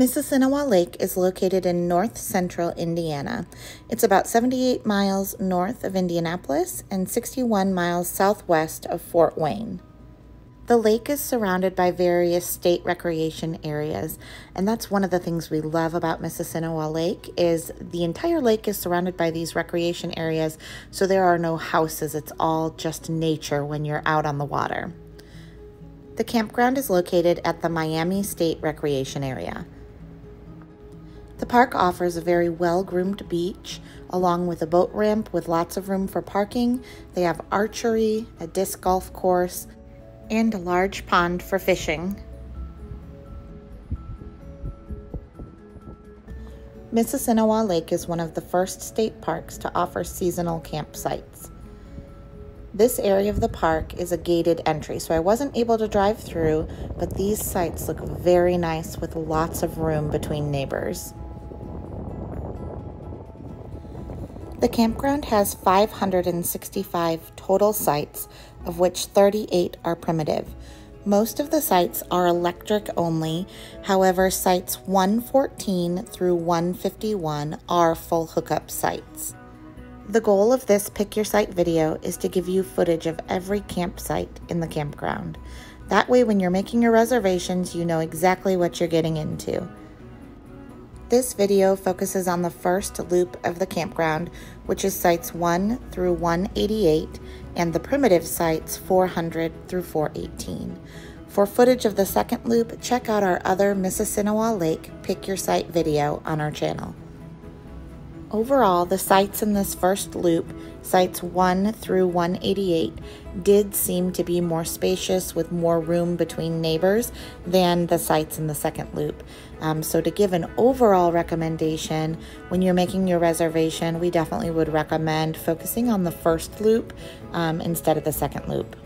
Mississinewa Lake is located in north central Indiana. It's about 78 miles north of Indianapolis and 61 miles southwest of Fort Wayne. The lake is surrounded by various state recreation areas, and that's one of the things we love about Mississinewa Lake is the entire lake is surrounded by these recreation areas, so there are no houses. It's all just nature when you're out on the water. The campground is located at the Miami State Recreation Area. The park offers a very well groomed beach, along with a boat ramp with lots of room for parking. They have archery, a disc golf course, and a large pond for fishing. Mississinewa Lake is one of the first state parks to offer seasonal campsites. This area of the park is a gated entry, so I wasn't able to drive through, but these sites look very nice with lots of room between neighbors. The campground has 565 total sites, of which 38 are primitive. Most of the sites are electric only, however, sites 114 through 151 are full hookup sites. The goal of this Pick Your Site video is to give you footage of every campsite in the campground. That way, when you're making your reservations, you know exactly what you're getting into. This video focuses on the first loop of the campground, which is sites 1 through 188, and the primitive sites 400 through 418. For footage of the second loop, check out our other Mississinewa Lake Pick Your Site video on our channel. Overall, the sites in this first loop, sites 1 through 188, did seem to be more spacious with more room between neighbors than the sites in the second loop. Um, so, to give an overall recommendation, when you're making your reservation, we definitely would recommend focusing on the first loop um, instead of the second loop.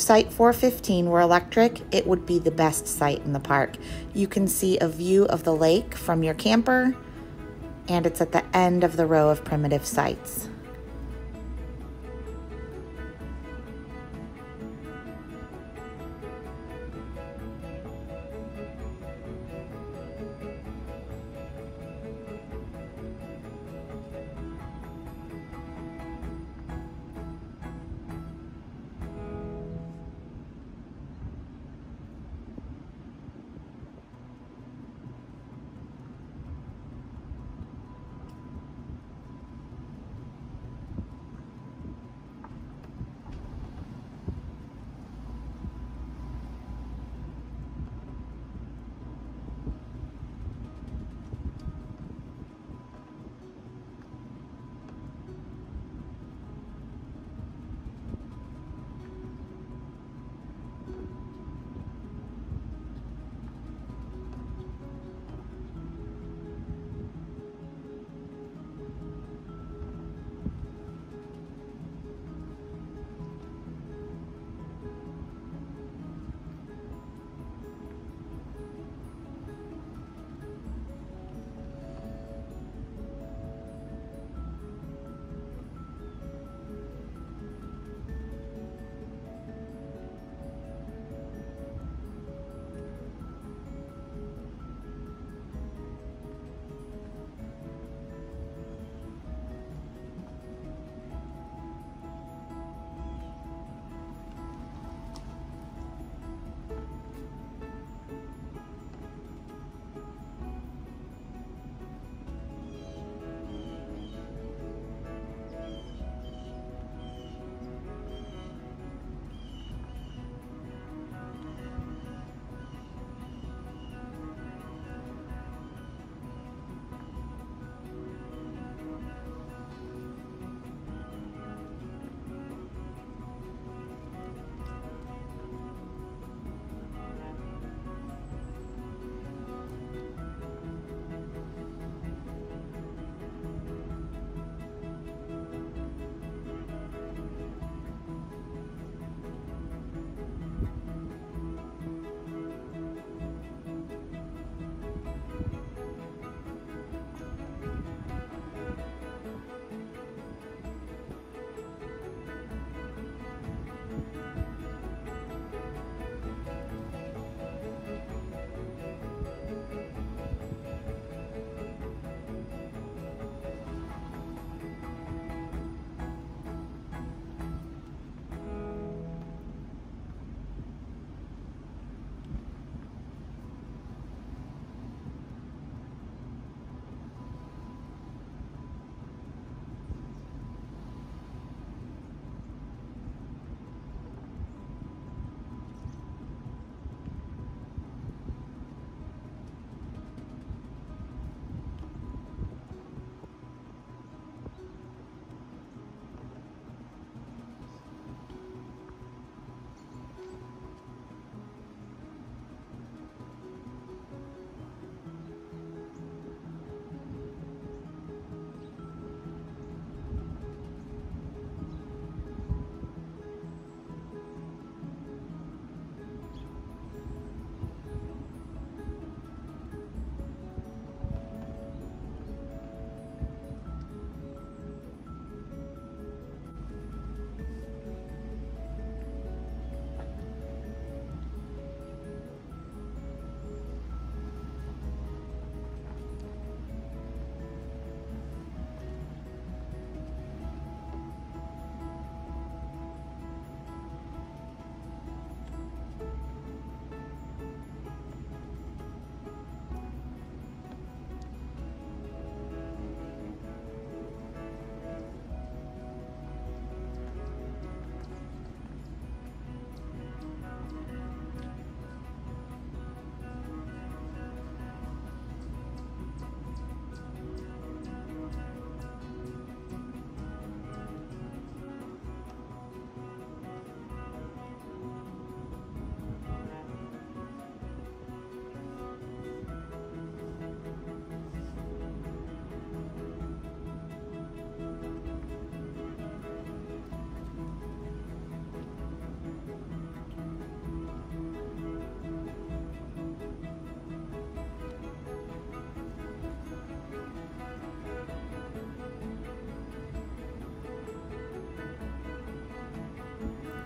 Site 415 were electric, it would be the best site in the park. You can see a view of the lake from your camper, and it's at the end of the row of primitive sites.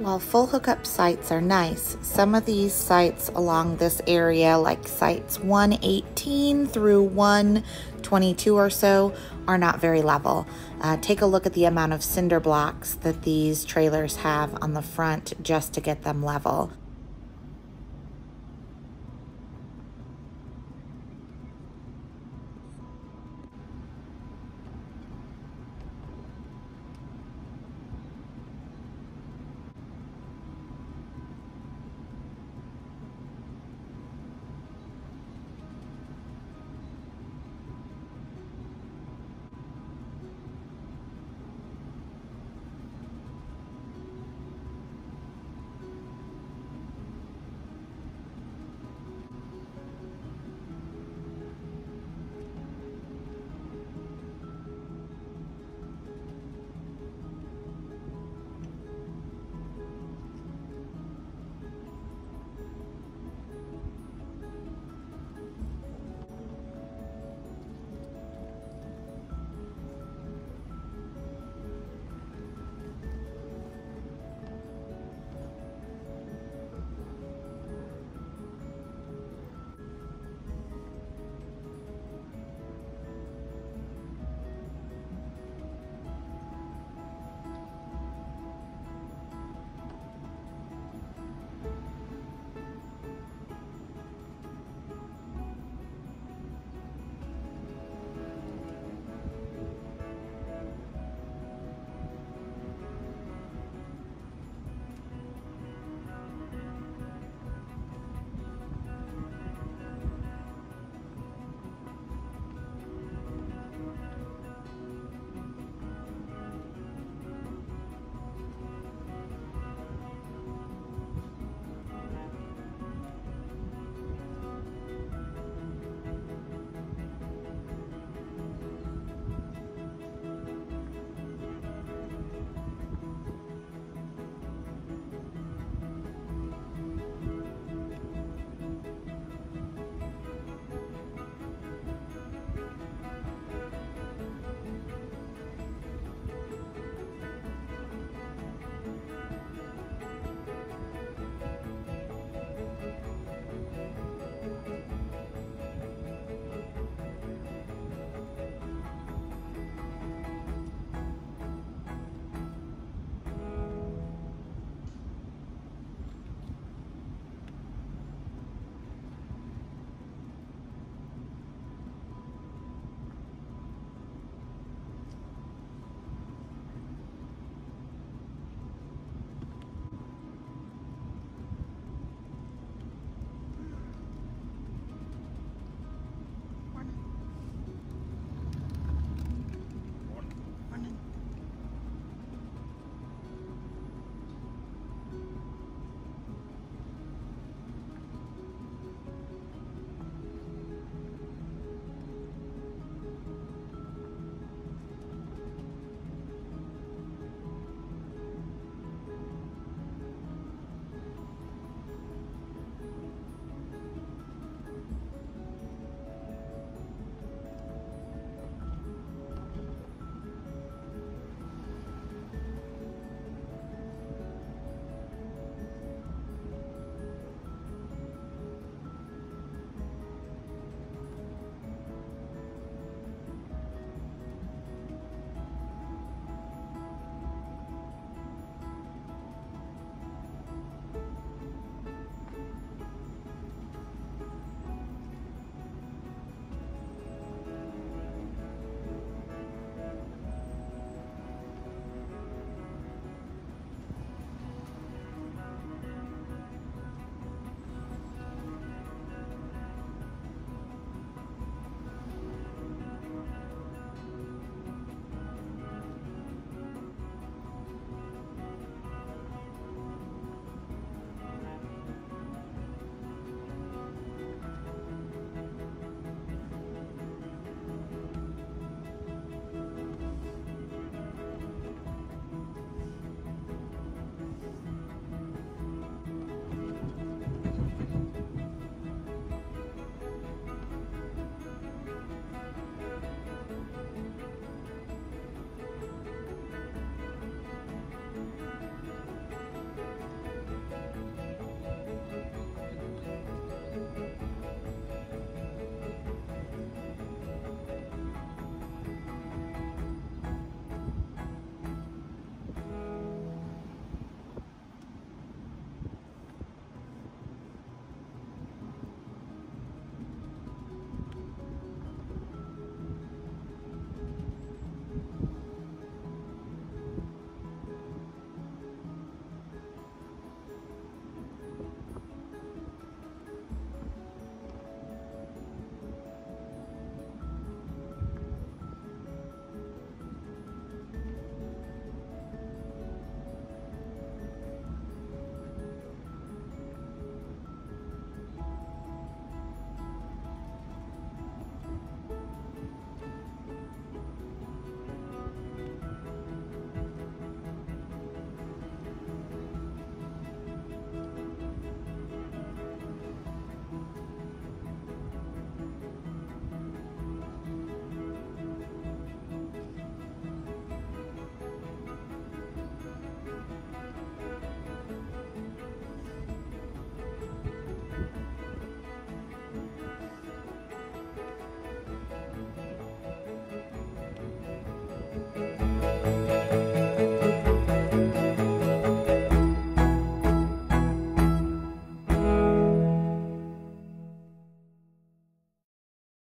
While full hookup sites are nice, some of these sites along this area, like sites 118 through 122 or so, are not very level. Uh, take a look at the amount of cinder blocks that these trailers have on the front just to get them level.